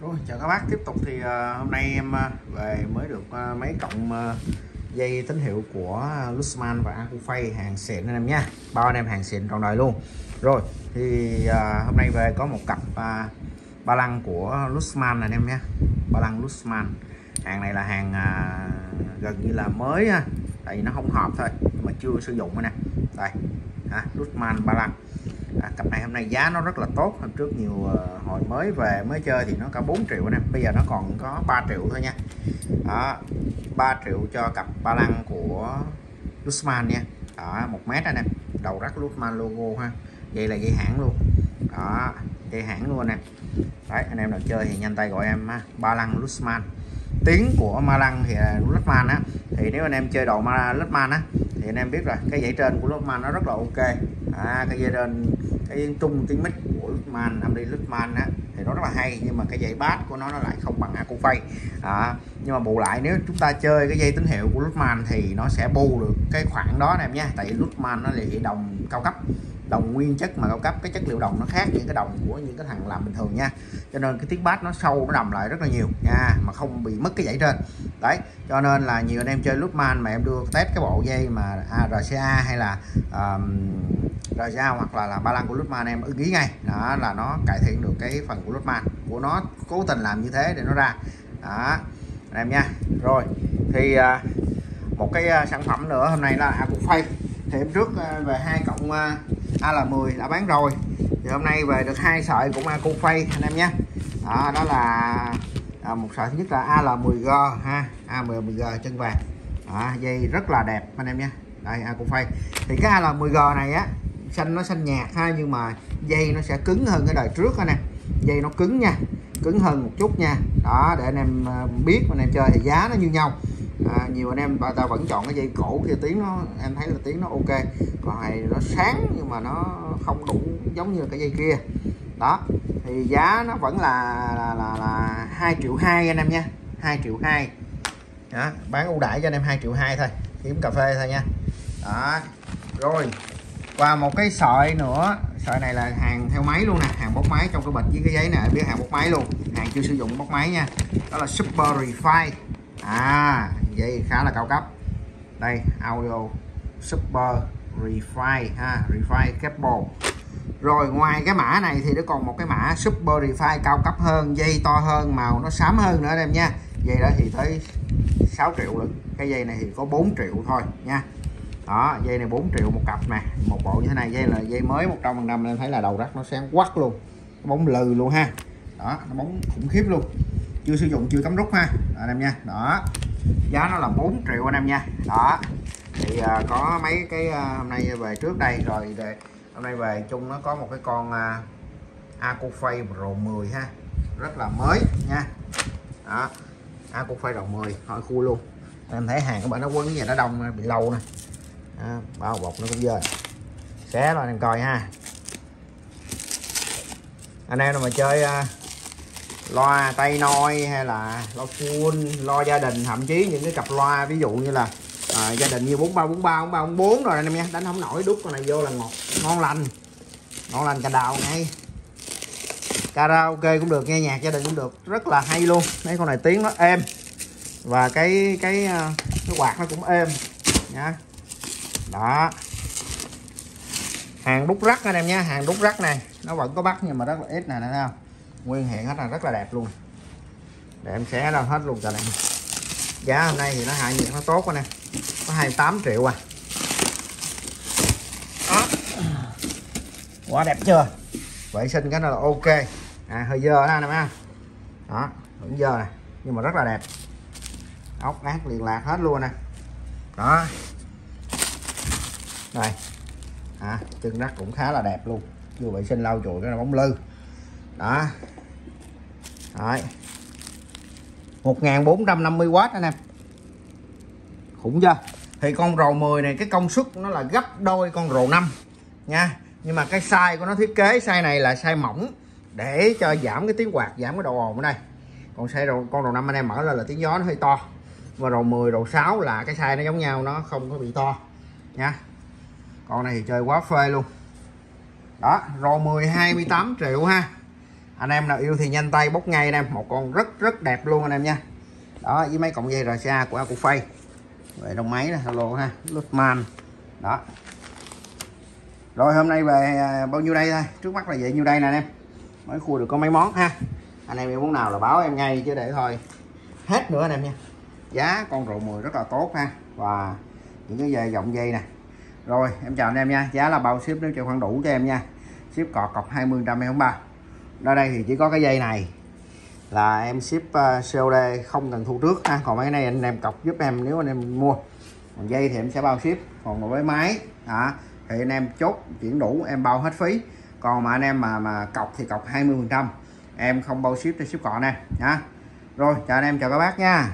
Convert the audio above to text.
Rồi, chào các bác. Tiếp tục thì uh, hôm nay em uh, về mới được uh, mấy cộng uh, dây tín hiệu của Luxman và Acufay hàng xịn anh em nha. Bao anh em hàng xịn trọn đời luôn. Rồi thì uh, hôm nay về có một cặp uh, ba lăng của Luxman này anh em nhé ba lăng Luxman. Hàng này là hàng uh, gần như là mới ha. Tại vì nó không hợp thôi mà chưa sử dụng nè. Đây ha, Luxman ba lăng à, cặp này hôm nay giá nó rất là tốt. Hôm trước nhiều uh, hồi mới về mới chơi thì nó có 4 triệu nè. Bây giờ nó còn có 3 triệu thôi nha. Đó 3 triệu cho cặp ba lăng của lusman nha. Đó một mét anh em đầu rắc lusman logo ha. Vậy là dây hãng luôn. Đó dây hãng luôn nè. Đấy anh em nào chơi thì nhanh tay gọi em ha. Ba lăng lusman tiếng của ma lăng thì là á. Thì nếu anh em chơi đồ ma lusman á thì anh em biết rồi. Cái dãy trên của lusman nó rất là ok à, cái dây trên cái trung tiếng mít của Lutman âm Lutman á thì nó rất là hay nhưng mà cái dây bass của nó nó lại không bằng Acufay à, nhưng mà bù lại nếu chúng ta chơi cái dây tín hiệu của Lutman thì nó sẽ bù được cái khoảng đó em nha tại vì nó là hệ đồng cao cấp đồng nguyên chất mà cao cấp cái chất liệu đồng nó khác những cái đồng của những cái thằng làm bình thường nha. Cho nên cái tiếng bass nó sâu nó đầm lại rất là nhiều nha mà không bị mất cái dãy trên đấy cho nên là nhiều anh em chơi Luxman mà em đưa test cái bộ dây mà à, RCA hay là um, RCA hoặc là là ba lăng của Luxman em ưng ý ngay. Đó là nó cải thiện được cái phần của Luxman của nó cố tình làm như thế để nó ra. Đó anh em nha. Rồi thì uh, một cái uh, sản phẩm nữa hôm nay là Acufay thì em trước uh, về hai cộng uh, AL10 đã bán rồi. Thì hôm nay về được hai sợi cũng Acufay anh em nhé đó, đó là à, một sợi thứ nhất là AL10G ha A10G chân vàng. À, dây rất là đẹp anh em nhé. Đây cũng phay. thì cái AL10G này á xanh nó xanh nhạt ha nhưng mà dây nó sẽ cứng hơn cái đời trước anh em. Dây nó cứng nha cứng hơn một chút nha. Đó để anh em ờ, biết anh em chơi thì giá nó như nhau. À, nhiều anh em ta vẫn chọn cái dây cổ kia tiếng nó em thấy là tiếng nó ok. Còn này nó sáng nhưng mà nó không đủ giống như cái dây kia. Đó thì giá nó vẫn là là là, là 2 triệu hai anh em nha. 2 triệu hai. Đó, bán ưu đãi cho anh em 2 triệu hai thôi. Kiếm cà phê thôi nha. Đó. Rồi và một cái sợi nữa. Sợi này là hàng theo máy luôn nè hàng bóc máy trong cái bịch với cái giấy này biết hàng bóc máy luôn. Hàng chưa sử dụng bóc máy nha. Đó là super refine à vậy khá là cao cấp. Đây audio. Super refine ha refine cable rồi ngoài cái mã này thì nó còn một cái mã super refine cao cấp hơn dây to hơn màu nó xám hơn nữa em nha. Dây đó thì tới 6 triệu lận. Cái dây này thì có 4 triệu thôi nha. Đó dây này 4 triệu một cặp nè. Một bộ như thế này dây là dây mới 100 phần trăm em thấy là đầu rắc nó sáng quắc luôn. Bóng lừ luôn ha. Đó nó bóng khủng khiếp luôn. Chưa sử dụng chưa cắm rút ha. Anh em nha. Đó. Giá nó là 4 triệu anh em nha. Đó. Thì uh, có mấy cái uh, hôm nay về trước đây rồi để, hôm nay về chung nó có một cái con à, uh, Acufay Pro 10 ha. Rất là mới nha. Đó Acufay Pro 10 hỏi khui luôn. Em thấy hàng của bạn nó quấn nhà nó đông bị lâu nè. À, bao bọc nó cũng dơ. Xé rồi anh em coi ha. Anh em nào mà chơi uh, loa tay noi hay là loa full lo gia đình thậm chí những cái cặp loa ví dụ như là à, gia đình như 43 43 43 44 rồi anh em nha. Đánh không nổi đút con này vô là ngọt ngon lành. Ngon lành cà đào ngay. Karaoke cũng được nghe nhạc gia đình cũng được. Rất là hay luôn. Mấy con này tiếng nó êm. Và cái cái ờ, cái quạt nó cũng êm. Nha. Đó. Hàng đúc rắc anh em nha hàng đúc rắc này. Nó vẫn có bắt nhưng mà rất là ít nè không? Nguyên hiện hết là rất là đẹp luôn. Để em xé ra hết luôn cho này giá hôm nay thì nó hạ nhiệt nó tốt quá nè. Có 28 triệu à. Đó. quá đẹp chưa? Vệ sinh cái nó là ok. À hơi dơ đó anh em ha đó vẫn dơ nè nhưng mà rất là đẹp. Ốc ác liền lạc hết luôn nè. Đó. Đây. À, chân rắc cũng khá là đẹp luôn. Chưa vệ sinh lau chùi cái là bóng lư. Đó. Đấy. 1450W anh em. Khủng chưa? Thì con rồ 10 này cái công suất nó là gấp đôi con rồ 5 nha. Nhưng mà cái size của nó thiết kế size này là size mỏng để cho giảm cái tiếng quạt giảm cái độ ồn ở đây. Còn size rồ, con rồ 5 anh em mở lên là tiếng gió nó hơi to. Và rồ 10 rồ 6 là cái size nó giống nhau nó không có bị to nha. Con này thì chơi quá phê luôn. Đó rồ 10 28 triệu ha anh em nào yêu thì nhanh tay bốc ngay anh em. Một con rất rất đẹp luôn anh em nha. Đó, với mấy cọng dây RCA của Acufay về đồng máy này hello ha, Lutman. Đó. Rồi, hôm nay về à, bao nhiêu đây thôi? Trước mắt là vậy nhiêu đây nè anh em? Mới khui được có mấy món ha. Anh em yêu muốn nào là báo em ngay chứ để thôi. Hết nữa anh em nha. Giá con rượu 10 rất là tốt ha. Và những cái dây dòng dây nè. Rồi, em chào anh em nha. Giá là bao ship nếu cho khoản đủ cho em nha. Ship cọt cọc 20 trăm em không ba ở đây thì chỉ có cái dây này. Là em ship ờ, COD không cần thu trước ha. Còn mấy cái này anh em cọc giúp em nếu anh em mua. Còn dây thì em sẽ bao ship. Còn với máy à, thì anh em chốt chuyển đủ em bao hết phí. Còn mà anh em mà mà cọc thì cọc 20 phần trăm. Em không bao ship cho ship cọ nè nhá rồi chào anh em chào các bác nha.